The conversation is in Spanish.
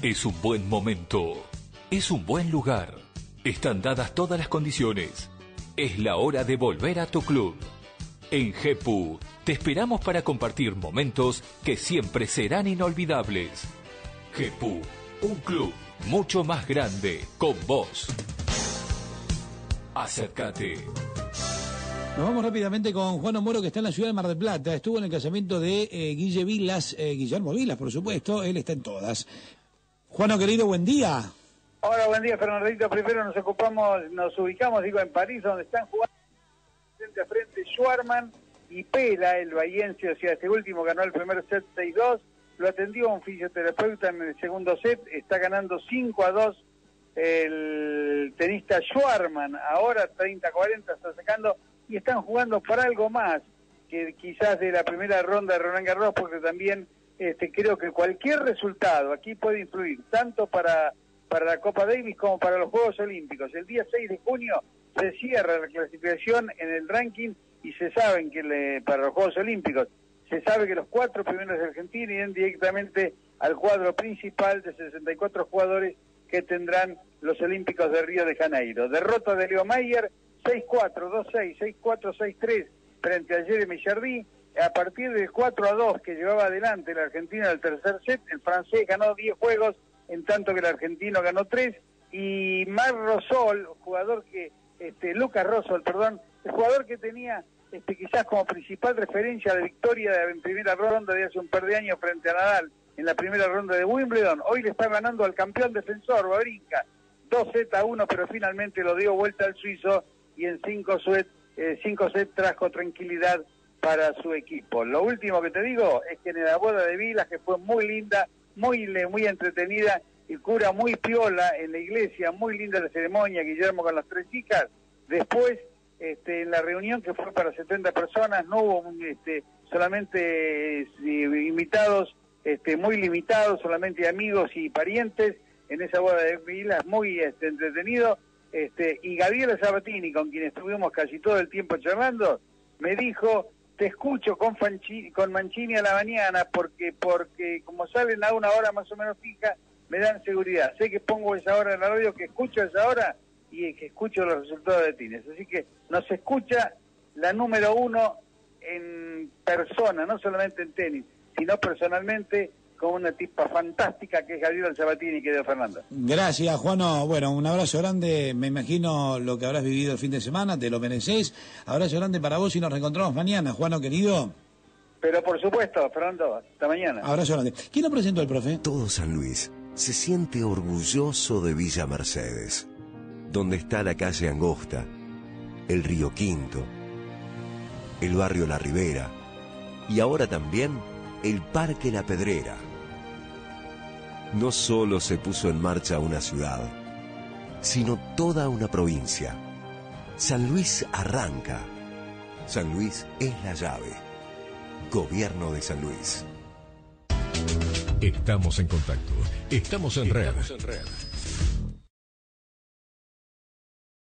Es un buen momento. Es un buen lugar. Están dadas todas las condiciones. Es la hora de volver a tu club. En GEPU te esperamos para compartir momentos que siempre serán inolvidables. GEPU, un club mucho más grande con vos. Acércate. Nos vamos rápidamente con Juan Moro, que está en la ciudad de Mar del Plata. Estuvo en el casamiento de eh, Guille Vilas, eh, Guillermo Vilas, por supuesto. Él está en todas. Juano, querido, buen día. Hola, buen día, Fernandito. Primero nos ocupamos, nos ubicamos, digo, en París, donde están jugando frente a frente Schwarman y Pela, el bahiense, o sea, este último ganó el primer set 6-2, lo atendió un fisioterapeuta en el segundo set, está ganando 5 a 2 el tenista Schwarman, ahora 30-40 está sacando y están jugando por algo más que quizás de la primera ronda de Roland Garros, porque también este, creo que cualquier resultado aquí puede influir, tanto para, para la Copa Davis como para los Juegos Olímpicos. El día 6 de junio se cierra la clasificación en el ranking y se saben que para los Juegos Olímpicos se sabe que los cuatro primeros de Argentina irán directamente al cuadro principal de 64 jugadores que tendrán los Olímpicos de Río de Janeiro. Derrota de Leo Mayer 6-4, 2-6, 6-4, 6-3 frente a Jeremy Jardí. A partir del 4 a 2 que llevaba adelante la Argentina el tercer set, el francés ganó 10 juegos, en tanto que el argentino ganó 3. Y Mar Rosol, jugador que, este, Lucas Rosol, perdón, el jugador que tenía este, quizás como principal referencia la victoria de la primera ronda de hace un par de años frente a Nadal en la primera ronda de Wimbledon, hoy le está ganando al campeón defensor, Babrinka, 2 Z a 1, pero finalmente lo dio vuelta al suizo y en 5 set, eh, set trajo tranquilidad para su equipo. Lo último que te digo es que en la boda de Vilas, que fue muy linda, muy, muy entretenida, y cura muy piola en la iglesia, muy linda la ceremonia, Guillermo con las tres chicas. Después, este, en la reunión que fue para 70 personas, no hubo este, solamente eh, invitados este, muy limitados, solamente amigos y parientes en esa boda de Vilas, muy este, entretenido. Este, y Gabriela Sabatini, con quien estuvimos casi todo el tiempo charlando, me dijo te escucho con, con Mancini a la mañana porque porque como salen a una hora más o menos fija, me dan seguridad. Sé que pongo esa hora en la radio, que escucho esa hora y que escucho los resultados de Tines. Así que nos escucha la número uno en persona, no solamente en tenis, sino personalmente con una tipa fantástica que es Gabriela Sabatini, querido Fernando. Gracias, Juano. Bueno, un abrazo grande. Me imagino lo que habrás vivido el fin de semana, te lo mereces. Abrazo grande para vos y nos reencontramos mañana, Juano, querido. Pero por supuesto, Fernando, hasta mañana. Abrazo grande. ¿Quién lo presentó el profe? Todo San Luis se siente orgulloso de Villa Mercedes, donde está la calle Angosta, el río Quinto, el barrio La Ribera y ahora también el Parque La Pedrera no solo se puso en marcha una ciudad, sino toda una provincia. San Luis arranca. San Luis es la llave. Gobierno de San Luis. Estamos en contacto. Estamos en red.